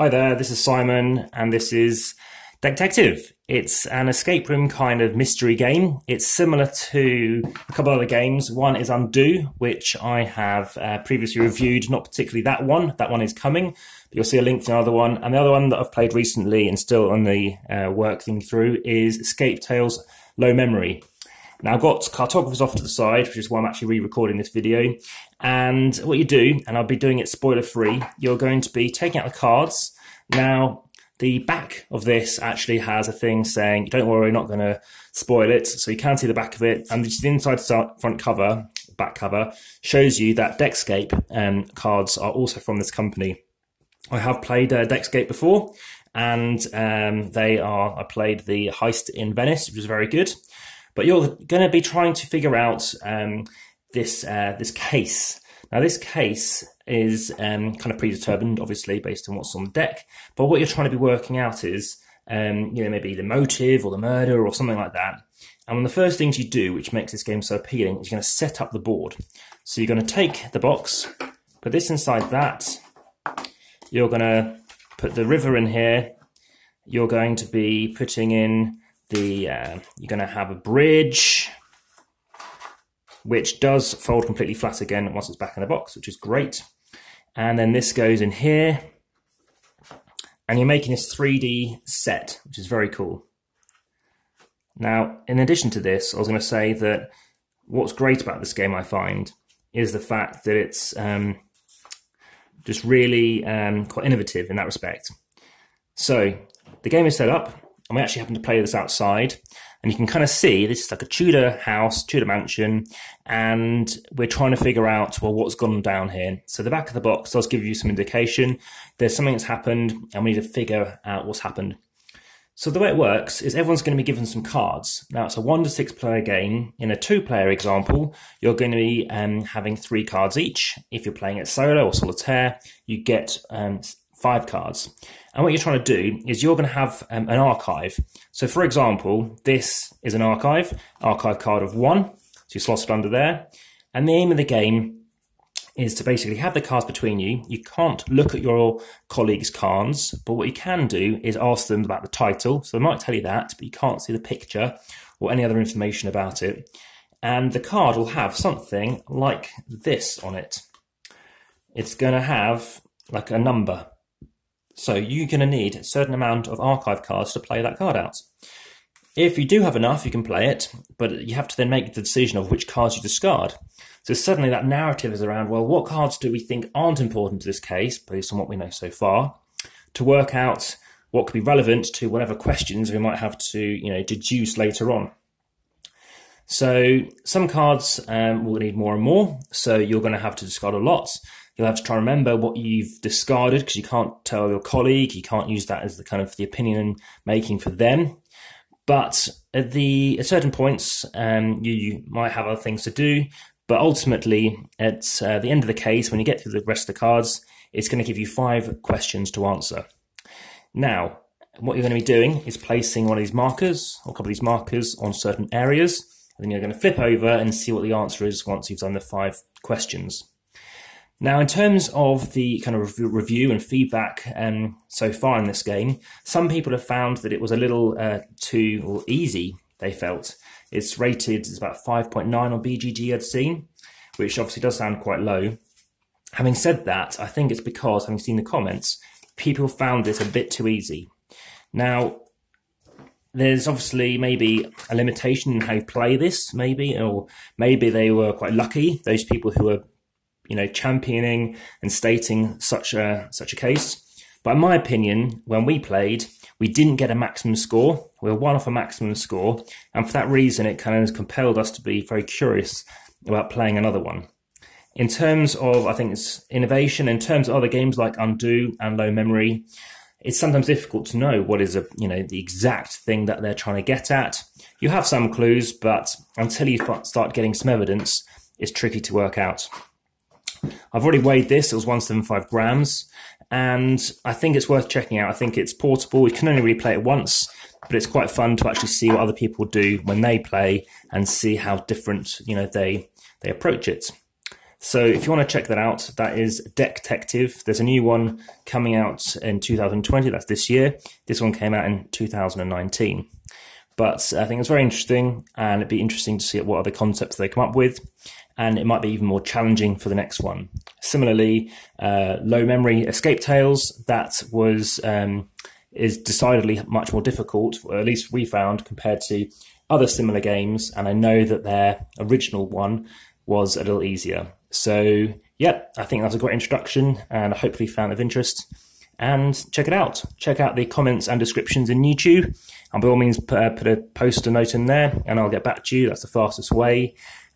Hi there, this is Simon, and this is Decktective. It's an escape room kind of mystery game. It's similar to a couple other games. One is Undo, which I have uh, previously reviewed, not particularly that one. That one is coming, but you'll see a link to another one. And the other one that I've played recently and still on the uh, working through is Escape Tales Low Memory. Now I've got cartographers off to the side, which is why I'm actually re-recording this video. And what you do, and I'll be doing it spoiler free, you're going to be taking out the cards. Now, the back of this actually has a thing saying, don't worry, we're not going to spoil it. So you can see the back of it. And the inside front cover, back cover, shows you that Deckscape um, cards are also from this company. I have played uh, Deckscape before, and um, they are, I played the Heist in Venice, which was very good. But you're going to be trying to figure out um, this uh, this case. Now, this case is um, kind of predetermined, obviously, based on what's on the deck. But what you're trying to be working out is, um, you know, maybe the motive or the murder or something like that. And one of the first things you do, which makes this game so appealing, is you're going to set up the board. So you're going to take the box, put this inside that. You're going to put the river in here. You're going to be putting in the uh, you're going to have a bridge which does fold completely flat again once it's back in the box which is great. And then this goes in here and you're making this 3d set which is very cool. Now in addition to this i was going to say that what's great about this game i find is the fact that it's um, just really um, quite innovative in that respect. So the game is set up and we actually happen to play this outside. And you can kind of see this is like a Tudor house, Tudor mansion, and we're trying to figure out well what's gone down here. So the back of the box does give you some indication. There's something that's happened, and we need to figure out what's happened. So the way it works is everyone's going to be given some cards. Now it's a one to six player game. In a two player example, you're going to be um, having three cards each. If you're playing it solo or solitaire, you get um, five cards. And what you're trying to do is you're going to have um, an archive. So, for example, this is an archive, archive card of one. So you slot it under there. And the aim of the game is to basically have the cards between you. You can't look at your colleagues' cards, but what you can do is ask them about the title. So they might tell you that, but you can't see the picture or any other information about it. And the card will have something like this on it. It's going to have like a number so you're going to need a certain amount of archive cards to play that card out. If you do have enough, you can play it, but you have to then make the decision of which cards you discard. So suddenly that narrative is around, well, what cards do we think aren't important to this case, based on what we know so far, to work out what could be relevant to whatever questions we might have to, you know, deduce later on. So some cards um, will need more and more, so you're going to have to discard a lot. You'll have to try and remember what you've discarded because you can't tell your colleague. You can't use that as the kind of the opinion making for them. But at the at certain points, um, you, you might have other things to do. But ultimately, at uh, the end of the case, when you get through the rest of the cards, it's going to give you five questions to answer. Now, what you're going to be doing is placing one of these markers, or a couple of these markers, on certain areas. And then you're going to flip over and see what the answer is once you've done the five questions. Now, in terms of the kind of review and feedback um, so far in this game, some people have found that it was a little uh, too easy, they felt. It's rated as about 5.9 on BGG, I'd seen, which obviously does sound quite low. Having said that, I think it's because, having seen the comments, people found it a bit too easy. Now, there's obviously maybe a limitation in how you play this, maybe, or maybe they were quite lucky, those people who were you know, championing and stating such a such a case. But in my opinion, when we played, we didn't get a maximum score. We were one off a maximum score, and for that reason, it kind of compelled us to be very curious about playing another one. In terms of, I think it's innovation. In terms of other games like Undo and Low Memory, it's sometimes difficult to know what is a you know the exact thing that they're trying to get at. You have some clues, but until you start getting some evidence, it's tricky to work out. I've already weighed this, it was 175 grams, and I think it's worth checking out. I think it's portable, you can only replay it once, but it's quite fun to actually see what other people do when they play and see how different, you know, they, they approach it. So if you want to check that out, that is Decktective. There's a new one coming out in 2020. That's this year. This one came out in 2019. But I think it's very interesting, and it'd be interesting to see what other concepts they come up with. And it might be even more challenging for the next one. Similarly, uh, low memory escape tales that was um, is decidedly much more difficult, or at least we found compared to other similar games. And I know that their original one was a little easier. So, yeah, I think that's a great introduction and I hopefully found of interest. And check it out. Check out the comments and descriptions in YouTube. And by all means, put, put a post a note in there and I'll get back to you. That's the fastest way.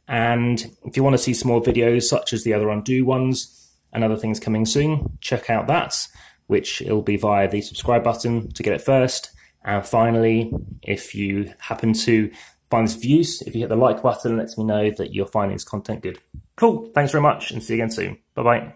And if you want to see some more videos, such as the other undo ones and other things coming soon, check out that, which it'll be via the subscribe button to get it first. And finally, if you happen to find views. if you hit the like button, it lets me know that you're finding this content good. Cool. Thanks very much and see you again soon. Bye bye.